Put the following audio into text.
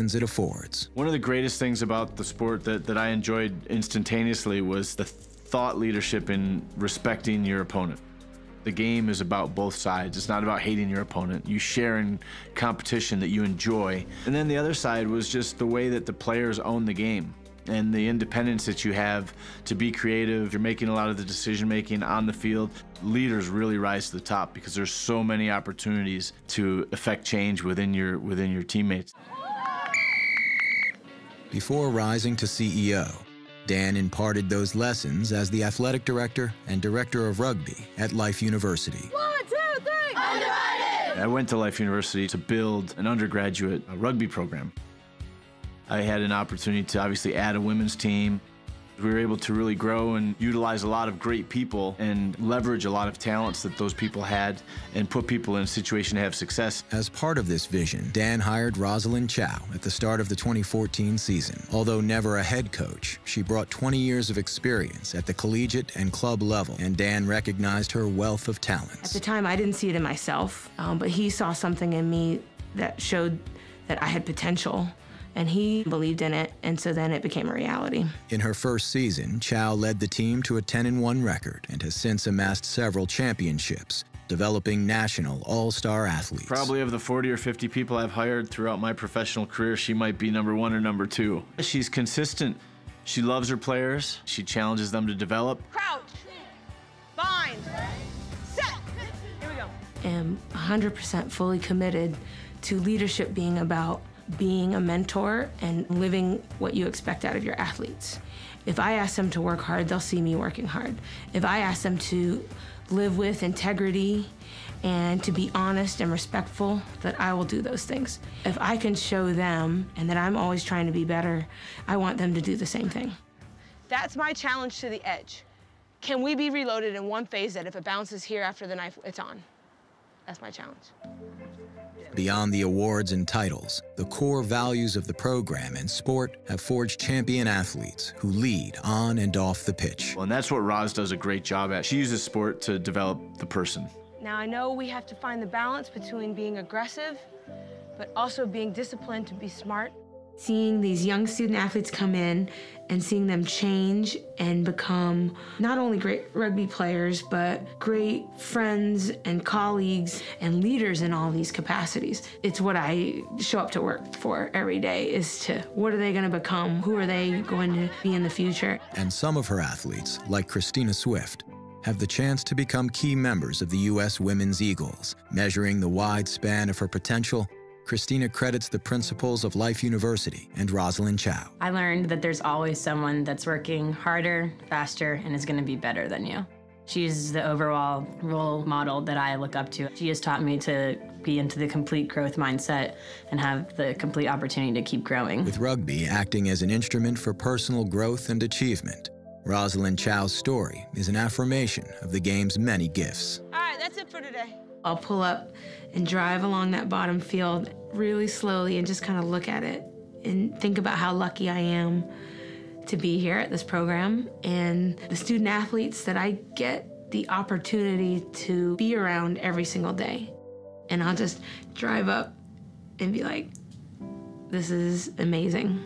it affords. One of the greatest things about the sport that, that I enjoyed instantaneously was the thought leadership in respecting your opponent. The game is about both sides. It's not about hating your opponent. You share in competition that you enjoy. And then the other side was just the way that the players own the game and the independence that you have to be creative. You're making a lot of the decision making on the field. Leaders really rise to the top because there's so many opportunities to affect change within your within your teammates. Before rising to CEO, Dan imparted those lessons as the athletic director and director of rugby at Life University. One, two, three. Undivided. I went to Life University to build an undergraduate uh, rugby program. I had an opportunity to obviously add a women's team. We were able to really grow and utilize a lot of great people and leverage a lot of talents that those people had and put people in a situation to have success. As part of this vision, Dan hired Rosalind Chou at the start of the 2014 season. Although never a head coach, she brought 20 years of experience at the collegiate and club level, and Dan recognized her wealth of talents. At the time, I didn't see it in myself, um, but he saw something in me that showed that I had potential and he believed in it, and so then it became a reality. In her first season, Chou led the team to a 10-1 record and has since amassed several championships, developing national all-star athletes. Probably of the 40 or 50 people I've hired throughout my professional career, she might be number one or number two. She's consistent. She loves her players. She challenges them to develop. Crouch. Bind. Set. Here we go. Am 100% fully committed to leadership being about being a mentor and living what you expect out of your athletes. If I ask them to work hard, they'll see me working hard. If I ask them to live with integrity and to be honest and respectful, that I will do those things. If I can show them and that I'm always trying to be better, I want them to do the same thing. That's my challenge to the edge. Can we be reloaded in one phase that if it bounces here after the knife, it's on? That's my challenge. Beyond the awards and titles, the core values of the program and sport have forged champion athletes who lead on and off the pitch. Well, and that's what Roz does a great job at. She uses sport to develop the person. Now, I know we have to find the balance between being aggressive, but also being disciplined to be smart seeing these young student athletes come in and seeing them change and become not only great rugby players, but great friends and colleagues and leaders in all these capacities. It's what I show up to work for every day is to what are they going to become? Who are they going to be in the future? And some of her athletes, like Christina Swift, have the chance to become key members of the U.S. Women's Eagles, measuring the wide span of her potential Christina credits the principles of Life University and Rosalind Chou. I learned that there's always someone that's working harder, faster, and is going to be better than you. She's the overall role model that I look up to. She has taught me to be into the complete growth mindset and have the complete opportunity to keep growing. With rugby acting as an instrument for personal growth and achievement, Rosalind Chou's story is an affirmation of the game's many gifts. For today. I'll pull up and drive along that bottom field really slowly and just kind of look at it and think about how lucky I am to be here at this program and the student athletes that I get the opportunity to be around every single day. And I'll just drive up and be like, this is amazing.